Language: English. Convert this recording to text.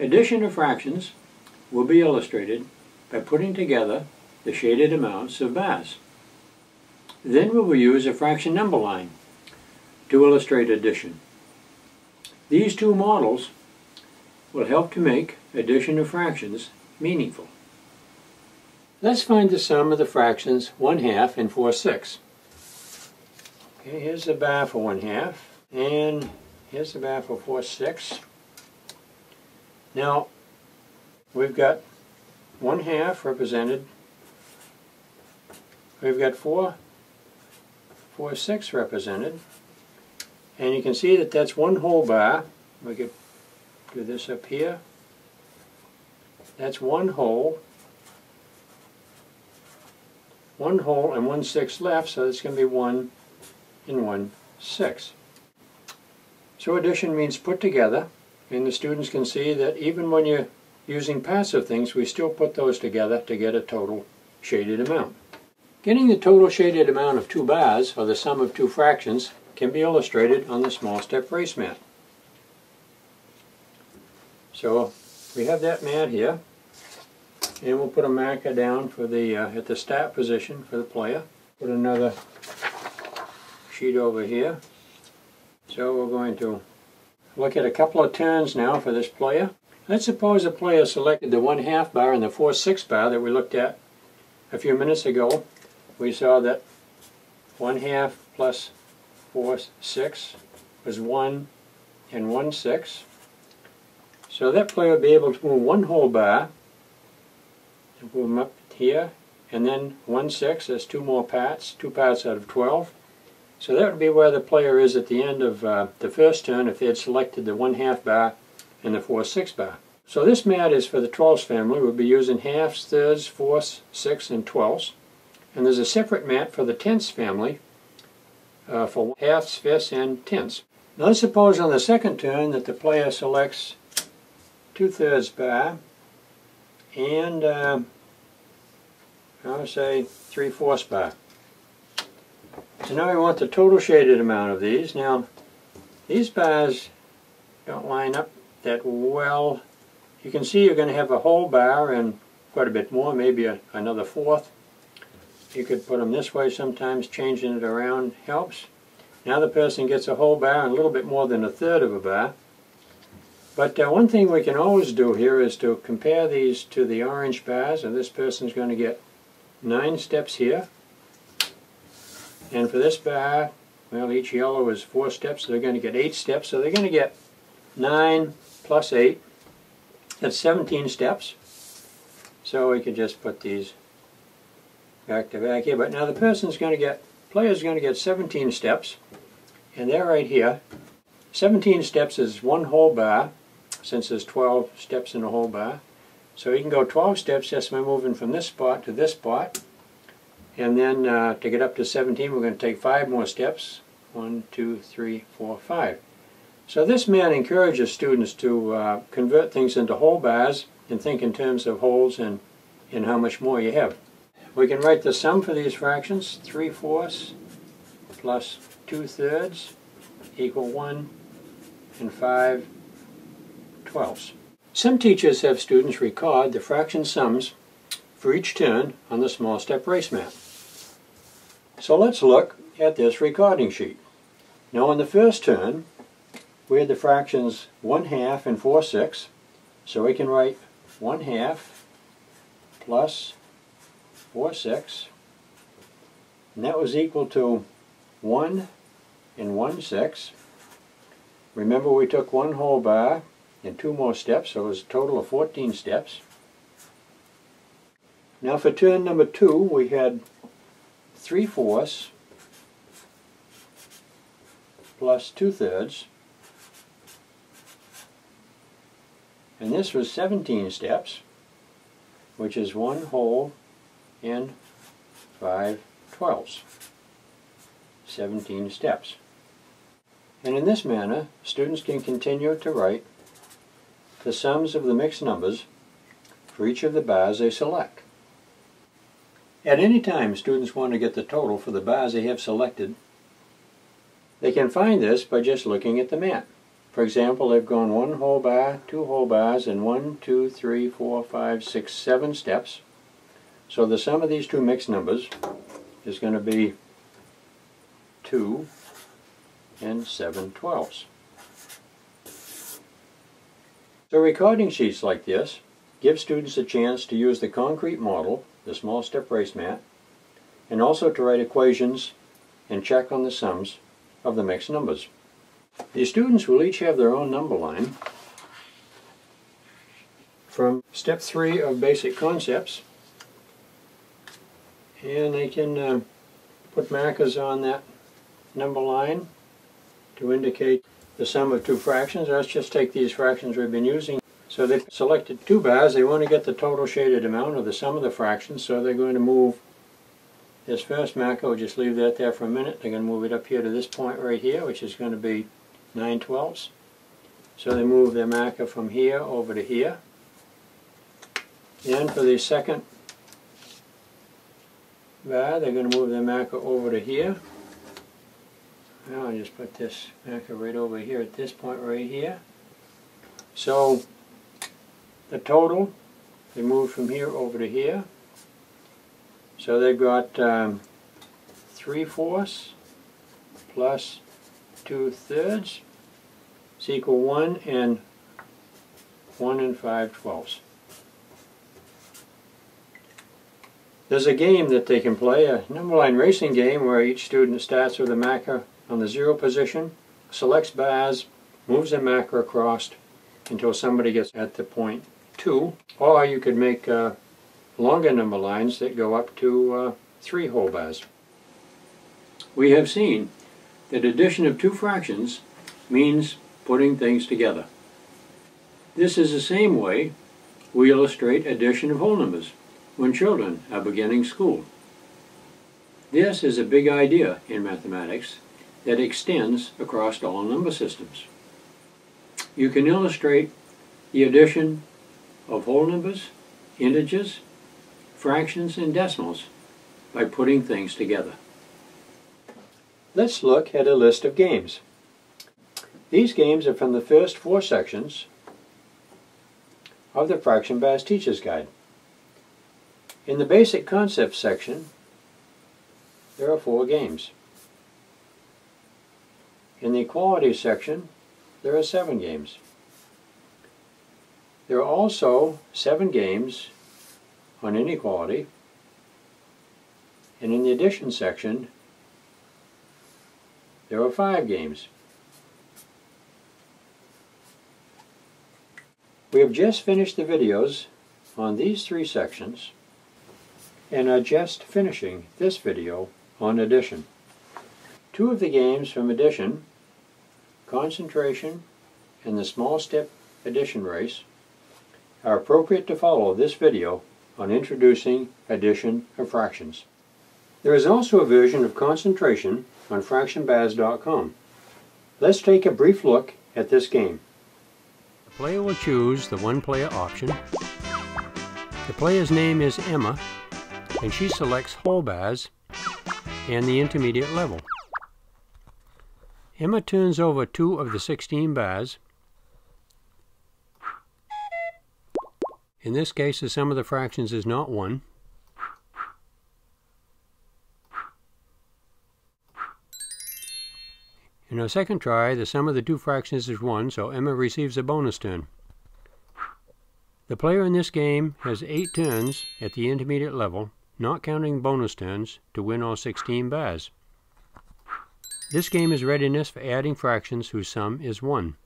Addition of fractions will be illustrated by putting together the shaded amounts of bars. Then we will use a fraction number line to illustrate addition. These two models will help to make addition of fractions meaningful. Let's find the sum of the fractions 1 half and 4 sixths. Okay, here's the bar for 1 half, and here's the bar for 4 sixths. Now, we've got 1 half represented, we've got 4, 4 sixths represented, and you can see that that's one whole bar. We could do this up here. That's one whole, one whole and one six left, so it's going to be one and one six. So addition means put together, and the students can see that even when you're using passive things, we still put those together to get a total shaded amount. Getting the total shaded amount of two bars, or the sum of two fractions, can be illustrated on the small step race mat. So we have that mat here, and we'll put a marker down for the uh, at the start position for the player. Put another sheet over here. So we're going to look at a couple of turns now for this player. Let's suppose the player selected the 1 half bar and the 4 6 bar that we looked at a few minutes ago. We saw that 1 half plus 4, 6 was 1 and 1 6. So that player would be able to move one whole bar, move them up here, and then 1 6, that's two more parts, two parts out of 12. So that would be where the player is at the end of uh, the first turn if they had selected the 1 half bar and the 4 6 bar. So this mat is for the 12s family. We'll be using halves, thirds, fourths, sixths, and twelfths. And there's a separate mat for the tenths family uh, for halves, fifths, and tenths. Now let's suppose on the second turn that the player selects two-thirds bar and uh, I'll say three-fourths bar. So now we want the total shaded amount of these. Now these bars don't line up that well. You can see you're going to have a whole bar and quite a bit more, maybe a, another fourth. You could put them this way sometimes, changing it around helps. Now the person gets a whole bar and a little bit more than a third of a bar. But uh, one thing we can always do here is to compare these to the orange bars, and this person's going to get nine steps here. And for this bar, well, each yellow is four steps, so they're going to get eight steps, so they're going to get nine plus eight. That's 17 steps. So we can just put these back to back here. But now the person's going to get, player's going to get 17 steps, and they're right here. 17 steps is one whole bar, since there's 12 steps in a whole bar. So you can go 12 steps just by moving from this spot to this spot. And then uh, to get up to 17, we're going to take five more steps. One, two, three, four, five. So this man encourages students to uh, convert things into whole bars and think in terms of wholes and, and how much more you have. We can write the sum for these fractions, 3 fourths plus 2 thirds equal 1 and 5 twelfths. Some teachers have students record the fraction sums for each turn on the small step race mat. So let's look at this recording sheet. Now in the first turn, we had the fractions 1 half and 4 sixths, so we can write 1 half plus 4 6 and that was equal to 1 and 1 6 remember we took one whole bar and two more steps so it was a total of 14 steps. Now for turn number 2 we had 3 fourths plus 2 thirds and this was 17 steps which is one whole and 5 twelfths, 17 steps. And in this manner, students can continue to write the sums of the mixed numbers for each of the bars they select. At any time students want to get the total for the bars they have selected, they can find this by just looking at the mat. For example, they've gone one whole bar, two whole bars, and one, two, three, four, five, six, seven steps. So the sum of these two mixed numbers is going to be 2 and 7 twelfths. So recording sheets like this give students a chance to use the concrete model, the small step race mat, and also to write equations and check on the sums of the mixed numbers. The students will each have their own number line from step 3 of basic concepts and they can uh, put markers on that number line to indicate the sum of two fractions. Let's just take these fractions we've been using. So they've selected two bars. They want to get the total shaded amount of the sum of the fractions, so they're going to move this first marker. We'll just leave that there for a minute. They're going to move it up here to this point right here, which is going to be 9 twelfths. So they move their marker from here over to here. Then for the second bar, they're going to move their marker over to here. Now I just put this marker right over here at this point right here. So the total, they moved from here over to here. So they've got um, 3 fourths plus 2 thirds is equal 1 and 1 and 5 twelfths. There's a game that they can play, a number line racing game where each student starts with a marker on the zero position, selects bars, moves the marker across until somebody gets at the point 2. Or you could make uh, longer number lines that go up to uh, 3 whole bars. We have seen that addition of two fractions means putting things together. This is the same way we illustrate addition of whole numbers when children are beginning school. This is a big idea in mathematics that extends across all number systems. You can illustrate the addition of whole numbers, integers, fractions, and decimals by putting things together. Let's look at a list of games. These games are from the first four sections of the Fraction Bars Teacher's Guide. In the Basic Concepts section, there are four games. In the Equality section, there are seven games. There are also seven games on inequality, and in the Addition section, there are five games. We have just finished the videos on these three sections and are just finishing this video on addition. Two of the games from addition, concentration and the small step addition race, are appropriate to follow this video on introducing addition of fractions. There is also a version of concentration on fractionbars.com. Let's take a brief look at this game. The player will choose the one player option. The player's name is Emma and she selects whole bars and the intermediate level. Emma turns over two of the 16 bars. In this case, the sum of the fractions is not 1. In our second try, the sum of the two fractions is 1, so Emma receives a bonus turn. The player in this game has 8 turns at the intermediate level, not counting bonus turns, to win all 16 bars. This game is readiness for adding fractions whose sum is 1.